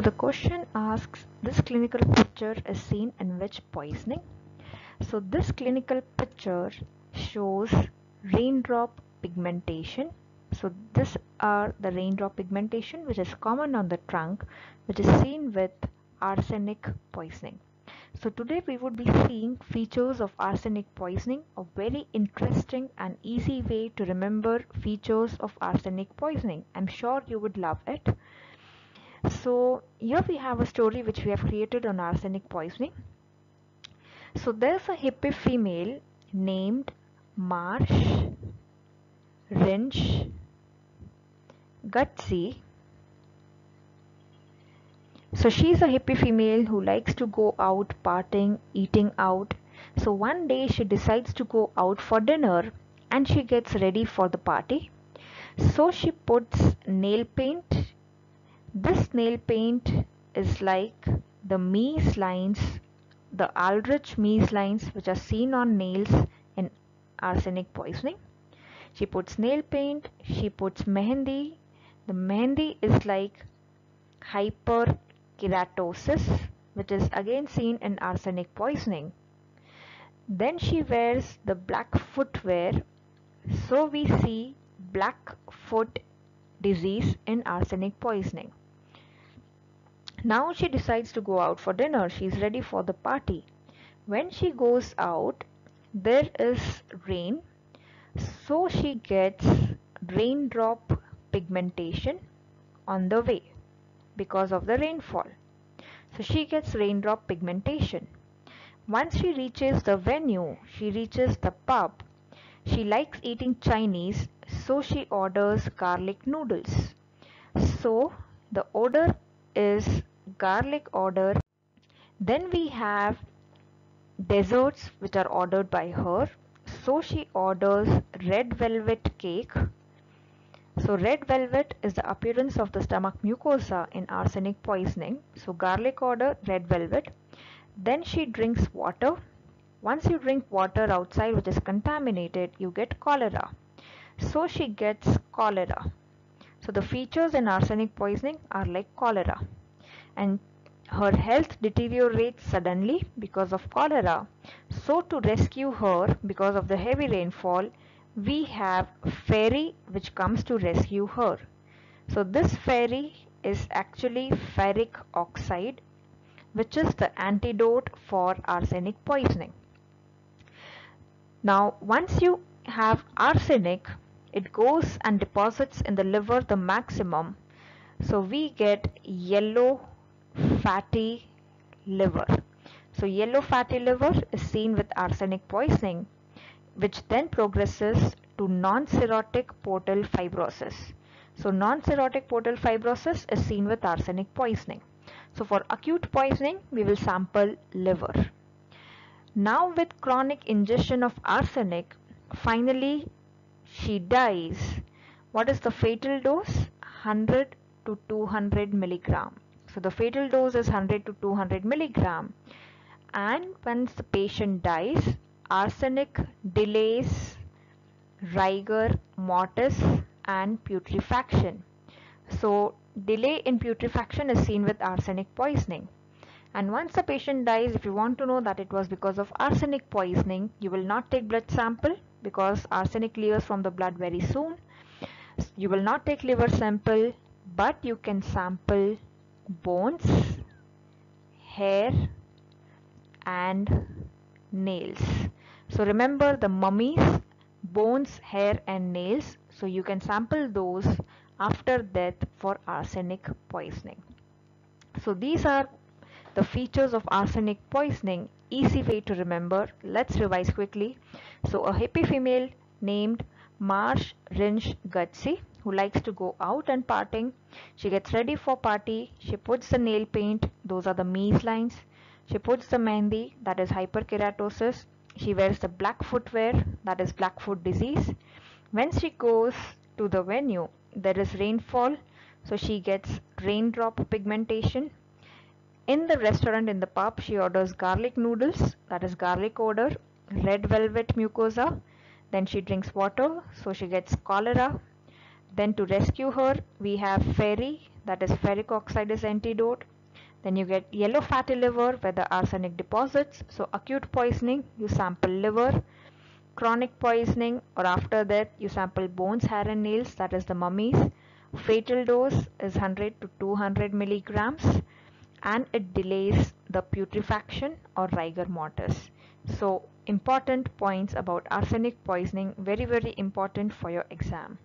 So the question asks this clinical picture is seen in which poisoning? So this clinical picture shows raindrop pigmentation. So this are the raindrop pigmentation which is common on the trunk which is seen with arsenic poisoning. So today we would be seeing features of arsenic poisoning, a very interesting and easy way to remember features of arsenic poisoning. I'm sure you would love it. So here we have a story which we have created on arsenic poisoning. So there's a hippie female named Marsh Reinsch Gutsy so she's a hippie female who likes to go out partying, eating out. So one day she decides to go out for dinner and she gets ready for the party. So she puts nail paint. This nail paint is like the Mees lines, the Aldrich Mees lines which are seen on nails in arsenic poisoning. She puts nail paint, she puts mehendi. The mehendi is like hyperkeratosis which is again seen in arsenic poisoning. Then she wears the black footwear so we see black foot disease in arsenic poisoning. Now she decides to go out for dinner. She's ready for the party. When she goes out, there is rain. So she gets raindrop pigmentation on the way because of the rainfall. So she gets raindrop pigmentation. Once she reaches the venue, she reaches the pub. She likes eating Chinese, so she orders garlic noodles. So the order is garlic order. Then we have desserts which are ordered by her. So she orders red velvet cake so red velvet is the appearance of the stomach mucosa in arsenic poisoning. So garlic order, red velvet. Then she drinks water. Once you drink water outside which is contaminated, you get cholera. So she gets cholera. So the features in arsenic poisoning are like cholera. And her health deteriorates suddenly because of cholera. So to rescue her because of the heavy rainfall, we have fairy which comes to rescue her. So this fairy is actually ferric oxide which is the antidote for arsenic poisoning. Now once you have arsenic it goes and deposits in the liver the maximum so we get yellow fatty liver. So yellow fatty liver is seen with arsenic poisoning which then progresses to non-cirrhotic portal fibrosis. So non-cirrhotic portal fibrosis is seen with arsenic poisoning. So for acute poisoning, we will sample liver. Now with chronic ingestion of arsenic, finally she dies. What is the fatal dose? 100 to 200 milligram. So the fatal dose is 100 to 200 milligram. And once the patient dies, arsenic delays rigor mortis and putrefaction. So delay in putrefaction is seen with arsenic poisoning. And once the patient dies, if you want to know that it was because of arsenic poisoning, you will not take blood sample because arsenic clears from the blood very soon. You will not take liver sample, but you can sample bones, hair and nails. So remember the mummies, bones, hair and nails. So you can sample those after death for arsenic poisoning. So these are the features of arsenic poisoning. Easy way to remember. Let's revise quickly. So a hippie female named Marsh Reinsch Gutsy who likes to go out and partying. She gets ready for party. She puts the nail paint. Those are the Mees lines. She puts the mehendi that is hyperkeratosis she wears the black footwear that is black foot disease when she goes to the venue there is rainfall so she gets raindrop pigmentation in the restaurant in the pub she orders garlic noodles that is garlic odor red velvet mucosa then she drinks water so she gets cholera then to rescue her we have fairy that is ferric oxide is antidote then you get yellow fatty liver where the arsenic deposits. So acute poisoning you sample liver. Chronic poisoning or after death you sample bones hair and nails that is the mummies. Fatal dose is 100 to 200 milligrams and it delays the putrefaction or rigor mortis. So important points about arsenic poisoning very very important for your exam